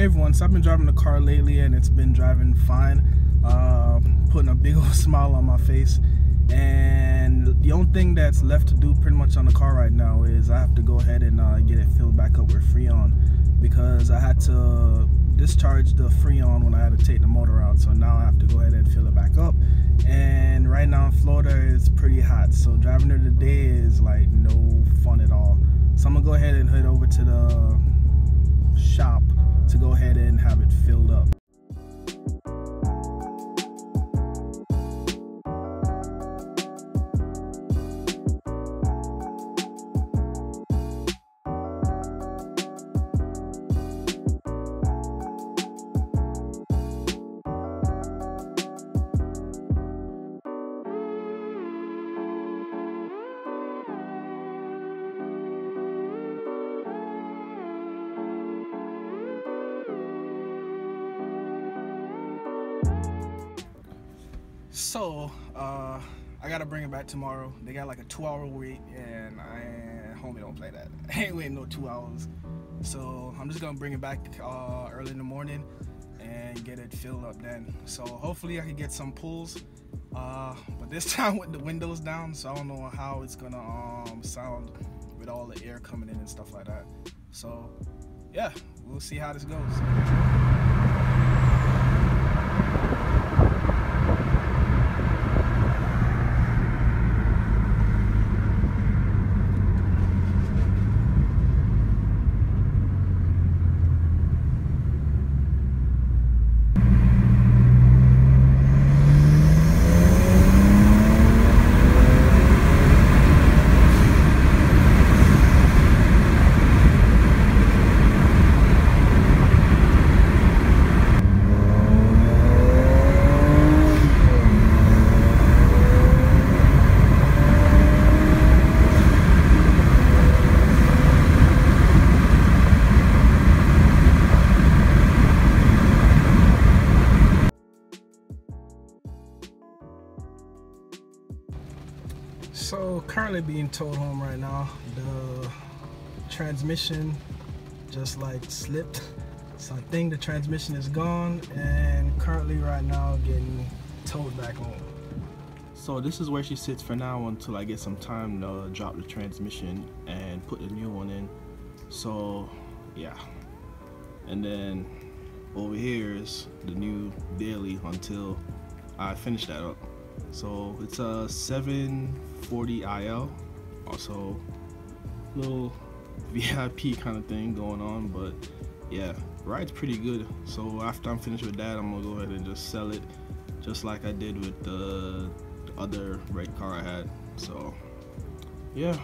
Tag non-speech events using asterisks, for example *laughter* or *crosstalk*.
Hey everyone, so I've been driving the car lately and it's been driving fine, uh, putting a big *laughs* old smile on my face. And the only thing that's left to do pretty much on the car right now is I have to go ahead and uh, get it filled back up with Freon because I had to discharge the Freon when I had to take the motor out. So now I have to go ahead and fill it back up. And right now in Florida it's pretty hot, so driving there today is like no fun at all. So I'm gonna go ahead and head over to the shop to go ahead and have it filled up. So, uh, I gotta bring it back tomorrow. They got like a two hour wait, and I, homie, don't play that. I *laughs* ain't waiting no two hours. So, I'm just gonna bring it back uh, early in the morning and get it filled up then. So, hopefully, I can get some pulls. Uh, but this *laughs* time with the windows down, so I don't know how it's gonna um, sound with all the air coming in and stuff like that. So, yeah, we'll see how this goes. So currently being towed home right now. The transmission just like slipped. So I think the transmission is gone and currently right now getting towed back home. So this is where she sits for now until I get some time to uh, drop the transmission and put the new one in. So yeah. And then over here is the new daily until I finish that up. So it's a 740 IL, also little *laughs* VIP kind of thing going on, but yeah, ride's pretty good. So after I'm finished with that, I'm gonna go ahead and just sell it, just like I did with the other red car I had. So yeah,